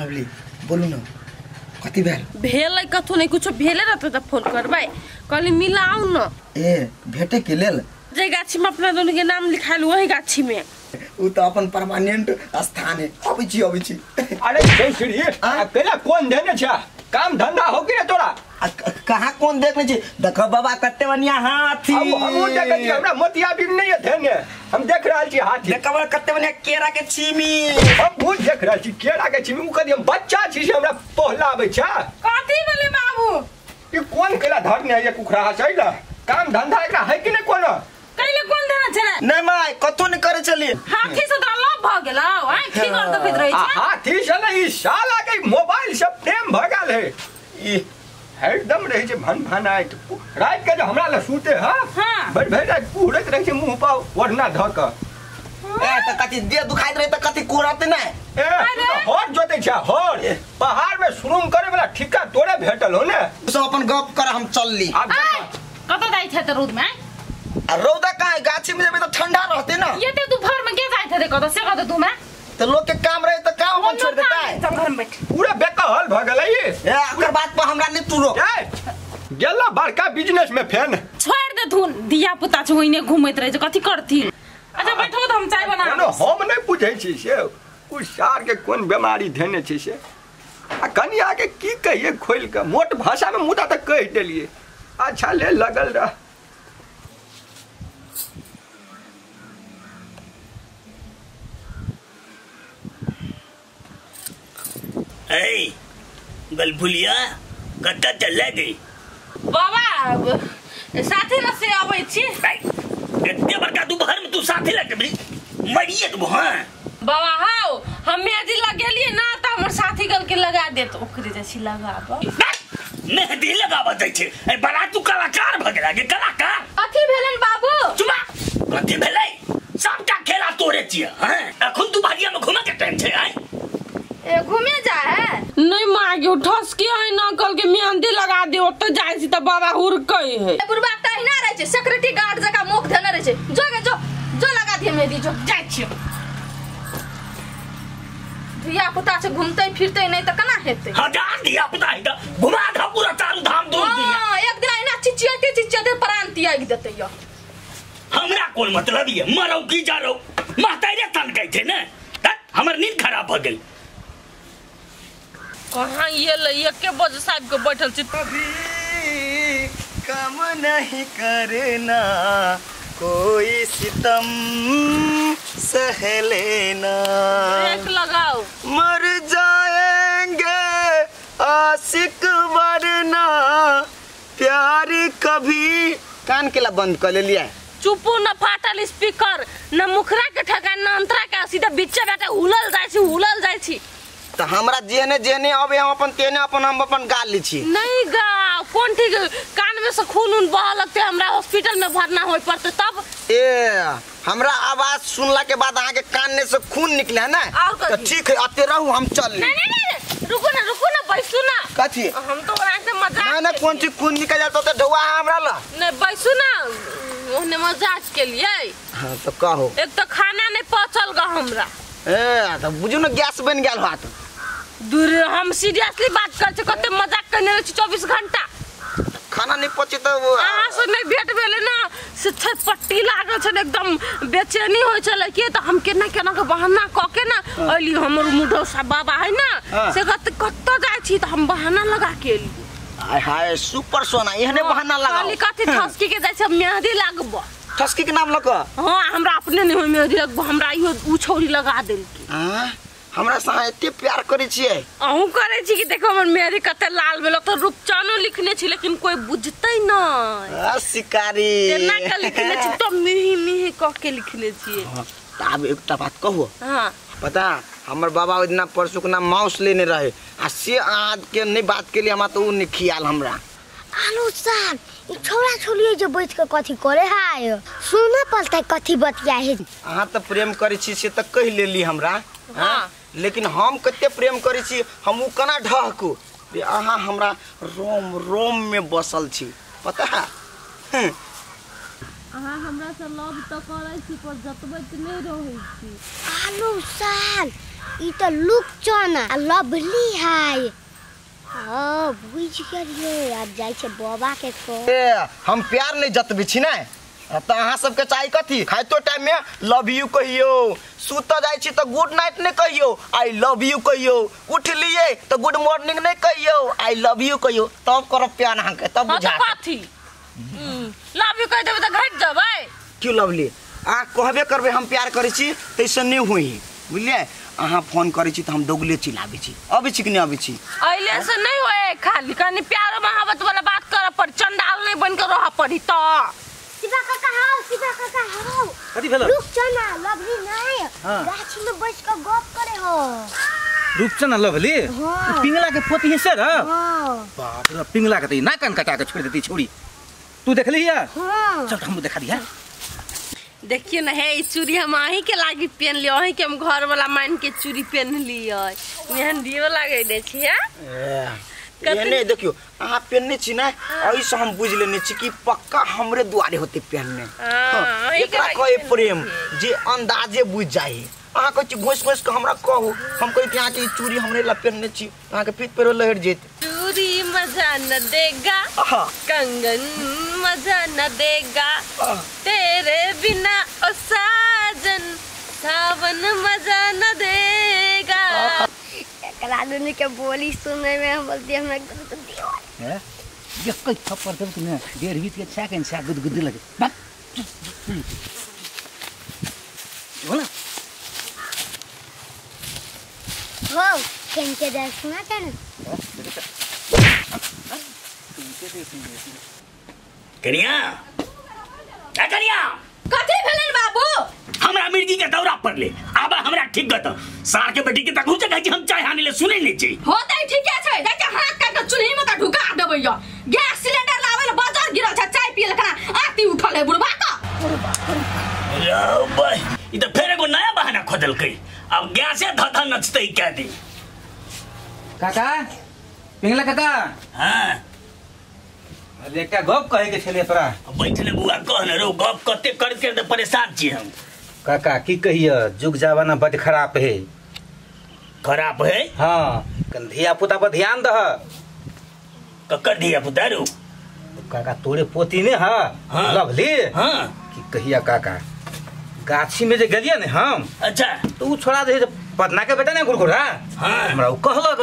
Lovely बोलू न कति भेल भेलै कथु नहीं कुछ भेले रहते त फोन करबै कहली मिलाऊ न ए भेटे के लेल जे गाछी में अपना दोनों के नाम लिखाइल वही गाछी में उ त अपन परमानेंट स्थान है अबै छी अबै छी अरे जय श्री अकेला कौन देने छा काम धंधा हो कि रे तोरा आ, कहाँ कौन देखने छी देखो बाबा कते बढ़िया हाथी। अब हमहू देखे छी हमरा मोतिया भी नहीं है धने हम देख रहल छी हाथी। देखो बाबा कते बढ़िया केरा के छीमी हम भूल देख रहल छी केरा के छी उ कदी हम बच्चा छी से हमरा पहलाबै छा। कथी बोले बाबू? ई कोन केला धरने है ये कुखरा हसैला काम धंधा एकरा है कि नहीं कोनो? कैले कोन देना छले नहीं माय कतो नहीं करे चली हाथी से तो लव भ गेल हैं की कर देखैत रही छै? हाथी से नहीं साला के मोबाइल से प्रेम भ गेल है। एकदम रहे छै भन भन आइत रात के जो हमरा ले सूते हा? हाँ। भर भर रात पूरत रहे छै मुँह पर ओढ़ना ध के ए त कति दे दुखाइत रहे त कति कोराते नहीं ए तू तो हर जोते छा हर। पहाड़ में शुरू करे वाला ठिका तोरे भेटल हो ने सब अपन गप कर हम चल ली आब कत जाइ छै त रोड में आ रौदा कहाँ है? गाछी में जेबे तो ठंडा रहते ना। ये ते दोपहर में के जाइ थे कत से कत तू में तो लोग के काम रहे तो काम अपन छोड़ देता है। सब घर में बैठ। पूरा बेकहल भ गेलै ये। ओकर बात पर हमरा नहीं तू रोक गेला बड़का बिज़नेस में फेन। छोड़ दे धुन दिया पुता छ ओइने घुमैत रहे छै कथी करथी अच्छा बैठो त हम चाय बना हम नहीं बुझै छी से उ सार के कोन बीमारी धेने छै से। आ कनिया के की कहिए खोल के मोट भाषा में मुदा तक कह देलिए अच्छा ले लगल रह। ऐ गलफुलिया कतऽ चले गई। बाबा साथी न से आबै छी। एते बड़का दुपहर में तू साथे लग गई। मरिए तू हाँ बाबा हाउ हम मेहंदी लगेलिए ना त हमर साथी गल के लगा देत ओकरे जैसी लगाब मेहंदी लगाबऽ दै छै। ऐ बड़ा तू कलाकार भऽ गेला कलाकार। कथी भेलन बाबू? चुमा कथी भेलै सबटा खेला तोरे छियै हैं एखन तू भाजिया में घुमे के टाइम छै हैं ए घूमे जा है नहीं मागे ठसकी है ना कल के मेहंदी लगा दे ओते जाय छी त बाबा हुरकै है। बुढ़बा तहिना रहे छै सिक्योरिटी गार्ड जका मुख धने रहे छै जो गे जो जो लगा दिए मेहंदी जो। जाय छी धिया पुता से घूमते फिरते नहीं तो केना हेतै? हज़ार दिया पुता है घुमा धा पूरा चारू धाम दूर दिया हाँ, एक दिन अहिना चिचियाते चिचियाते प्राण त्याग देतै यो। हमरा कोन मतलब ये? मरौ की जारौ? महतारे तन कहै छै ने? हमर नींद खराब भऽ गेल। कहाँ ये ले एके बजे साहब के बैठल छी? कम नहीं करना कोई सितम सह लेना। लगाओ। मर जाएँगे आशिक वरना प्यार कभी कान केला बंद कर ले लिया चुपू न फाटल स्पीकर न मुखरा के ठकान न अंतरा के सीधा बीचे बैठे हुलल जाय छी हुलल जाय छी। तो हमरा जेने जेने अबे हम अपन तेने अपन हम अपन गा ली छी। नहीं गा कौन ठीक कान में से खून उन बह लगते हमरा हॉस्पिटल में भरना होय पड़ते तब। ए हमरा आवाज़ सुनला के बाद अहाँ कान में से खून निकले है ना? तो ठीक है आते रहू हम चल ली। नहीं नहीं रुको ना रुको ना बैसू ना। कथी? हम तो ऐसे मज़ाक ना ना कौन चीज़ खून निकल जाता तो ढुआ हमरा ला नहीं बैसू ना। ओहने मज़ाक के लिए हाँ तो कहो। एक तो खाना नहीं पचल गा हमरा। ए तो बुझू ना गैस बन गया हाथ। दूर हम सीरियसली बात कर छी कते मजाक करने रहे छी 24 घंटा। खाना नहीं पचे तो वो- अहाँ से नहीं भेट भेले ना छत पट्टी लागल छल एकदम बेचैनी होय छले कि तो हम केना केना के बहाना क के ना अली हमर मुढो सा बाबा है ना हाँ। से कत कत जाय छी तो हम बहाना लगा के एली हाय हाय सुपर सोना एहने बहाना लगाओ। कहली कथी ठसकी के जाय छै मेहंदी लागब। ठसकी के नाम लगा हाँ हमरा अपने नहीं होय मेहंदी लगब हमरा इहो उ छौरी लगा देलकी। हाँ हमरा से एते प्यार करे छियै। अहूँ करे छी कि देखो हमर मेहंदी कते लाल भेल तो रूपचानो लिखने छी लेकिन कोई बुझतै नहीं। आ, शिकारी। केना के लिखने छी तो मिही मिही कह के लिखने छियै। हाँ, तो आब एकटा बात कहू। हाँ। पता हमर बाबा दिना परसू के माउस लेने रहे आ से अहाँ के नहीं बात के लिए हमरा तो उ नहीं खियाल हमरा। आलू ई छोरा छोलिए जो बैठ के कथी करे है सुना पड़ता कथी बतिया है अहाँ तो प्रेम करे छी से तो कह लेली हमरा हाँ। लेकिन हम कते प्रेम करे छी हम उ केना ढहकू? जे अहाँ हमरा रोम रोम में बसल छी पता? है हम्म, अहाँ हमरा से लव करै छी पर नहि रहै छी। आलू साग ई तो लुक चना आ लवली है हाँ बुझ गेलिए अब जाइ छै बाबा के को ए हम प्यार नहीं जतबी छी ने। तो अहाँ सबके चाही कथी? खाइतो टाइम में लव यू कहियो। सुत छी तो गुड नाइट नहीं कहियो। आई लव यू कहियो। उठलिए तो गुड मॉर्निंग नहीं कहियो। आई लव यू कहियो। तब करब प्यार अहाँके तब हाँ तो बुझा कथी? लव यू कह देबै तऽ घटि जेबै। क्यों लवली अहाँ कहबे करबै हम प्यार करै छी तैसे नहीं हुई बुझलिए अहाँ फ़ोन करै छी तऽ हम दोगले चिल्लाबै छी। अबै छी कि नहीं अबै छी? अइले से नहीं होए खाली कनी प्यार मोहब्बत वाला बात करऽ पड़ी चंडाल नहीं बन के रह पड़ी तो शिवा काका हाउ शिवा काका हाउ कथी भेल लुक चना लवली। हाँ। गाछी में बैठ के गप करे हो रूपचन लभली हाँ। पिंगला के पोती है सर। हाँ। बाप रे पिंगला के तो ना कान कटा के छोड़ देती छोड़ी। तू देख ली है हाँ। चल हम देखा दिया। देखिए ना हे चूड़ी हम अहीं के लागी पहन लियो अहीं के हम घर वाला मान के चूड़ी पहन लियो। मेहंदियो लगे दे छी नहीं देखियो अहाँ पहनने छी ना ऐसे हम बुझ लेने छी कि पक्का हमरे दुआरे होते पहनने। हाँ, हाँ, एकरा कहे प्रेम जे अंदाजे बुझ जाए अहाँ कहै छी घोष घोष के हमरा कहू। हम कहै कि अहाँके ई चूड़ी हमरे ला पहनने छी अहाँके पीठ पर लहर जेत। चूड़ी मज़ा न देगा कंगन मज़ा न देगा तेरे बिना ओ साजन सावन मज़ा न देगा दुनी के बोली सुने में हम बोलती है ये कोई थप्पड़ दे कि ना डेढ़ बीत के सेकंड से गुदगुदी लगे। बाप बोला। हो केन के देख सुना केन कनिया क्या कनिया कथी भेलन बाबू? हमरा मिर्गी के दौरा पर ले। हमरा ठीक गत। सार के बेटी के तक हुचे कहे हम चाय हानि ले सुने नहीं छी? होतै ठीके छै। देख हाथ काट के चुल्ही में का ढुका देबै यो गैस सिलेंडर लाबै ले बाज़ार गिरल छै चाय पिए ले कना आती उठल है बुढ़वा का रो भाई ई तो फेर एगो नया बहाना खोदल कई अब गैसे धधा नचते कह दी काका पिंगला काका? हाँ। अरे एकटा गप कहे के छले तोरा। बैठले बुआ कह न रो गप कते करके तो परेशान छी हम। काका की कहिय? जुग जमाना बड खराब है। खराब है? हाँ। धिया पुता पर ध्यान दह। ककर दिया पुता रो? काका तोरे पोती ने हा। हाँ। लवली हाँ। की कहिया काका? गाछी में जे गेलिए ने हम अच्छा। तो उ छोड़ा दे पटना के बेटा ने गुरगुरा हाँ। हमरा उ कहलक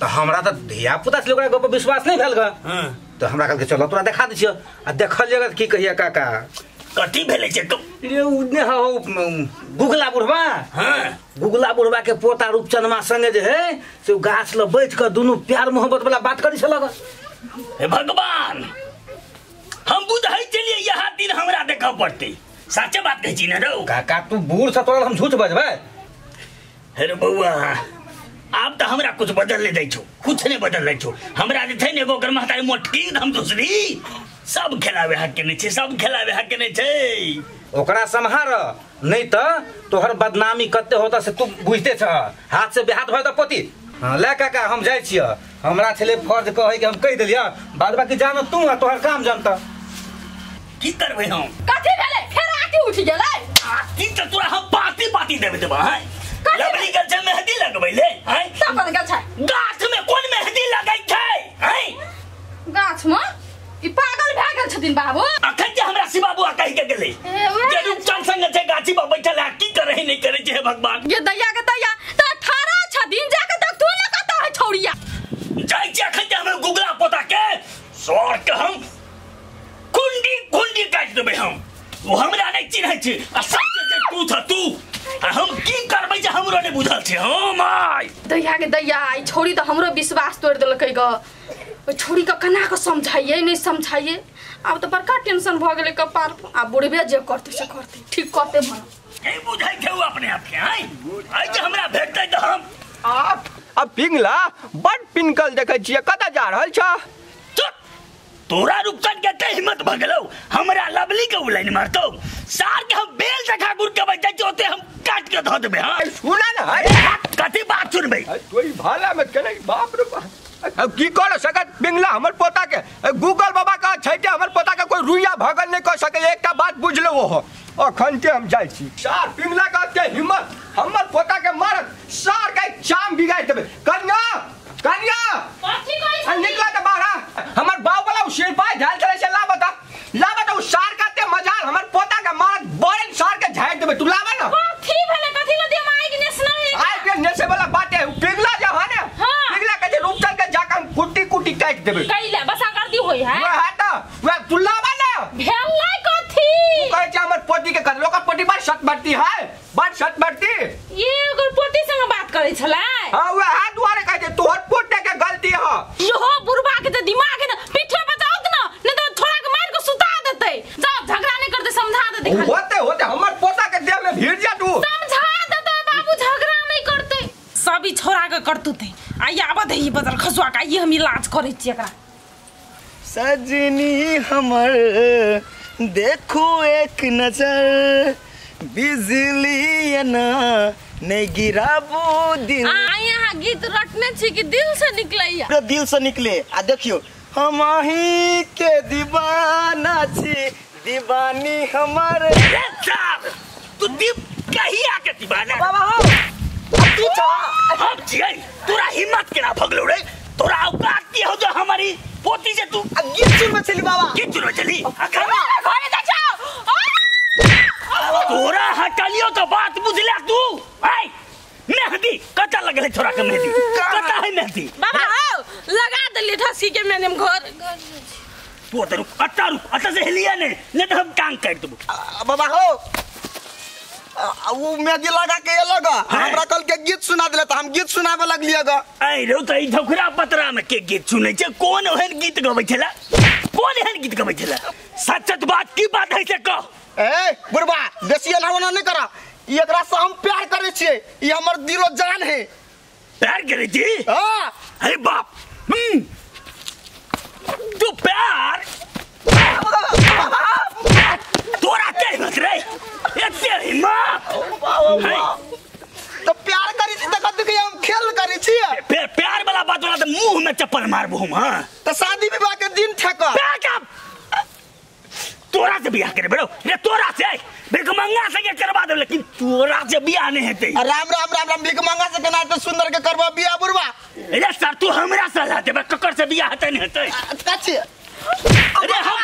तो हमरा तो धिया पुता से ओकरा गप विश्वास नहीं भेल ग। हाँ। तो हमरा कहलके चलो तोरा देखा दै छियो। आ देखल जगह की कहिया काका? कथी भेले छै तो? रे उने हो गुगला बुढ़वा हाँ। गुगला बुढ़वा के पोता रूपचंदमा संगे जे है से गाछ ल बैठ के दुनू प्यार मोहब्बत वाला बात करी छलक हे भगवान हम बुझै चलिए यहाँ दिन हमरा देखऽ पड़तै। सच्चे बात कहै छी ने रौ। काका तू बूढ़ से तोरा हम झूठ बजबै? हे रे बौआ आब तऽ हमरा कुछ बदल नहीं दै छौ। कुछ नहीं बदल दै छौ। हमरा जे छै ने एगो ओकर महतारी मोटकी हम दूसरी सब खेलावे हक के नहीं छै सब खेलावे हक के नहीं छै। ओकरा सम्हार नहीं तो तोहर बदनामी कते होता से तू बुझते छ। हाथ से बेहाथ भऽ त पोती। हाँ ले काका हम जाइ छिय। हमरा छले फ़र्ज़ कहै के हम कहि देलियै बाद बाकी जान तू आ तोहर काम जानता। की करबै हम? कथी भेलै? फेर आती उठ गेलै। आती तऽ तोरा हम पाती पाती देबै देबा हैं? लवली गल छै मेहंदी लगबै ले हैं? तब बन गेल गाछ में कोन मेहंदी लगै छै हैं? गाछ में ई भए बाबू। अखन जे हमरा शिवा बुआ कहि के गेलै। जे रूपचंद संग छै गाछी पर बैठल है की करे नहीं करे छै भगवान? ये दैया के दैया तऽ अठारह छथिन जाके देख तू ने कतऽ है छौड़िया। जाइ छी अखन जे हमर गुगला पोता के सर के हम कुंडी कुंडी काटि देबै हम। ओ हमरा नहि चिन्है छै आ सबसे जे तू छ तू हम की करबै जे हमरो नहि बुझल छै? हम आइ दैया के दैया ई छौड़ी तऽ हमरो विश्वास तोड़ देलकै ग। छौड़ी के केना के समझाइए नहि समझाइए आब तऽ बड़का टेंशन भऽ गेलै कपार। पर। आब बुढ़बे जे करतै से करतै ठीक करतै भला। नहि बुझै छै ओ अपने आप के आइ आइ जे हमरा भेटतै तऽ हम आप अब पिंगला बड पिनकल देखै छियै कतऽ जा रहल छ चुप! तोरा रूपचंद के ते हिम्मत भऽ गेलौ? हमरा लवली के उलाइन मारतौ। सार के हम बेल जखा गुड़ के बैठै ओते हम काट के धऽ देबै हाँ? सुना ना अरे कथी बात सुनबै? तोरी भाला में केने बाप रे बाप। की कर सकत बिंगला हमर पोता के गूगल बाबा का छै के हमर पोता के कोई रुइया भगल नहीं कर सके, एकटा बात बुझ लो हो अखन के हम जाई छी। सार बिंगला का के हिम्मत, हमर पोता के मारत, सार के चाम बिगाड़ देबे। दुआरे कहे छै तोहर पोते के गलती है। यो बुढ़बा के त दिमाग है ना पीठे बजाओत ना नहीं तो छोड़ा के मार के सुता देते। जाओ झगड़ा नहीं करते समझा दे दिखा होते होते हमर पोता के देह में भीड़ जा तू। समझा देते बाबू झगड़ा नहीं करते। सभी छोड़ा के करतु थे आई आबत है बदल खसुआ का ये हम इलाज करे छी एकरा। सजनी हमर देखो एक नजर। बिजली ना नहीं गिराबो दिल। आ यहाँ गीत रटने छी कि दिल से निकलैया? पूरे दिल से निकले। आ देखियो हम ही के दीवाना छी। दीवानी हमर तू दीप कहीं आके दीवाना? बाबा हो अब तू छा। हम छियै तोरा हिम्मत केना भगलो रे? तोरा औकात की हो जो हमारी पोती से तू? अब गीत सुन में चली बाबा की चुनो चली अखर घरे जा जाओ तोरा हटलियो तो बात बुझला तू आई मेहंदी कता लगले छोरा के मेहंदी कता है मेहंदी बाबा हो लगा दे ठसी के मैंने घर घर- तू तो रुक अट्टा से हिलिया ने नहीं तो हम टांग काट देबो बाबा हो वो मेहंदी लगा के लगा हमरा कल के गीत सुना दिले तो हम गीत सुनावे लगलिए गा। आई रो तो ई धोखरा पतरा में के गीत सुनै छै कोन ओहन गीत गबै छला? कोन एहन गीत गबै छला? सच बात की बात है से कह। ए बुढ़बा बेसी अनावना नहीं करा। एकरा से हम प्यार करे छिए ई हमर दिलो जान है। प्यार करे जी हाँ। अरे बाप हम्म। तू प्यार तोरा के हिम्मत रे एते हिम्मत तो प्यार करी छी त कद के हम खेल करी छी। फिर प्यार वाला बात वाला तो मुँह में चप्पल मारबो हम हाँ। तो शादी विवाह के दिन ठेका तोरा से बियाह करे बड़ो रे तोरा से। भिखमंगा से के करवा दे लेकिन तोरा से बियाह नहीं हेते। राम राम राम राम भीख मंगा से केना तो सुंदर के करबा बिया बुढ़बा रे सर तू हमरा सलाह देबे ककर से बियाह हेते नहीं हेते? कछि अरे हम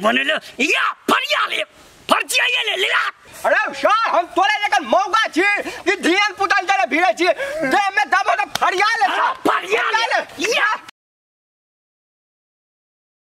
Bonne-le. Yeah!